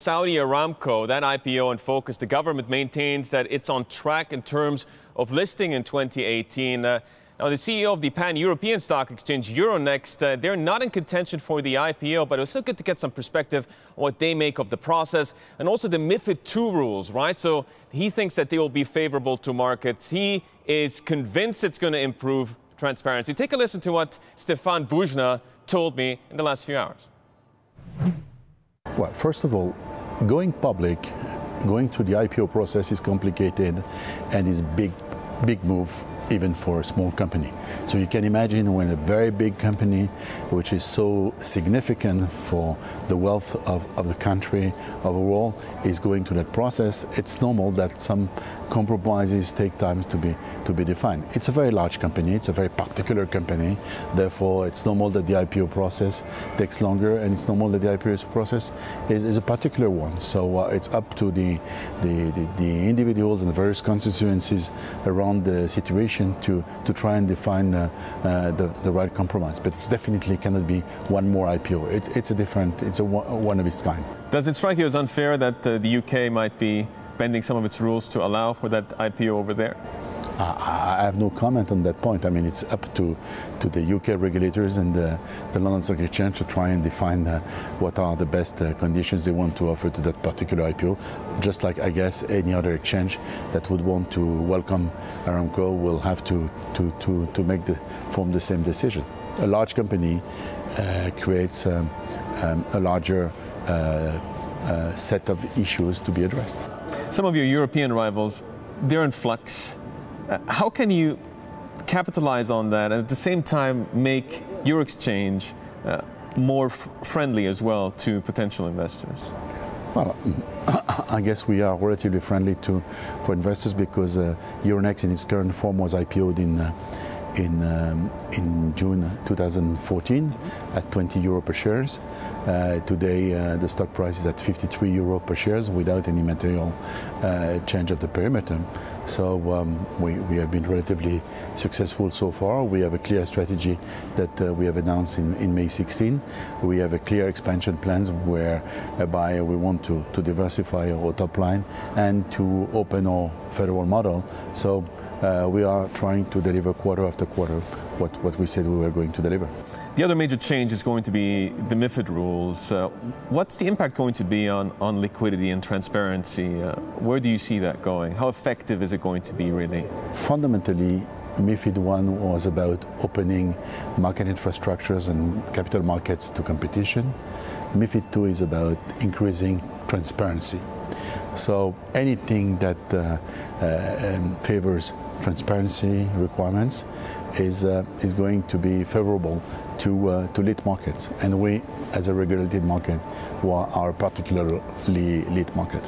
Saudi Aramco, that IPO in focus, the government maintains that it's on track in terms of listing in 2018. Uh, now, the CEO of the pan-European stock exchange, Euronext, uh, they're not in contention for the IPO, but it was still good to get some perspective on what they make of the process and also the MIFID II rules, right? So he thinks that they will be favorable to markets. He is convinced it's going to improve transparency. Take a listen to what Stephane Boujnah told me in the last few hours. Well, first of all, going public, going through the IPO process is complicated and is big, big move even for a small company. So you can imagine when a very big company, which is so significant for the wealth of, of the country overall, is going through that process, it's normal that some compromises take time to be to be defined. It's a very large company, it's a very particular company, therefore it's normal that the IPO process takes longer and it's normal that the IPO process is, is a particular one. So uh, it's up to the, the, the, the individuals and the various constituencies around the situation to, to try and define uh, uh, the, the right compromise. But it's definitely cannot be one more IPO. It, it's a different, it's a one of its kind. Does it strike you as unfair that uh, the UK might be bending some of its rules to allow for that IPO over there? I have no comment on that point. I mean, it's up to, to the UK regulators and the, the London Stock Exchange to try and define uh, what are the best uh, conditions they want to offer to that particular IPO. Just like I guess any other exchange that would want to welcome Aramco will have to, to, to, to make the, form the same decision. A large company uh, creates um, um, a larger uh, uh, set of issues to be addressed. Some of your European rivals, they're in flux how can you capitalize on that and at the same time make your exchange uh, more friendly as well to potential investors? Well, I guess we are relatively friendly to for investors because uh, Euronext in its current form was IPO'd in uh, in, um, in June 2014 at 20 euro per shares. Uh, today uh, the stock price is at 53 euro per shares without any material uh, change of the perimeter. So um, we, we have been relatively successful so far. We have a clear strategy that uh, we have announced in, in May 16. We have a clear expansion plans whereby we want to, to diversify our top line and to open our federal model. So uh, we are trying to deliver quarter after quarter what, what we said we were going to deliver. The other major change is going to be the MIFID rules. Uh, what's the impact going to be on, on liquidity and transparency? Uh, where do you see that going? How effective is it going to be, really? Fundamentally, MIFID 1 was about opening market infrastructures and capital markets to competition. MIFID 2 is about increasing transparency. So anything that uh, uh, um, favors transparency requirements is, uh, is going to be favorable to, uh, to lit markets. And we, as a regulated market, are particularly lit market.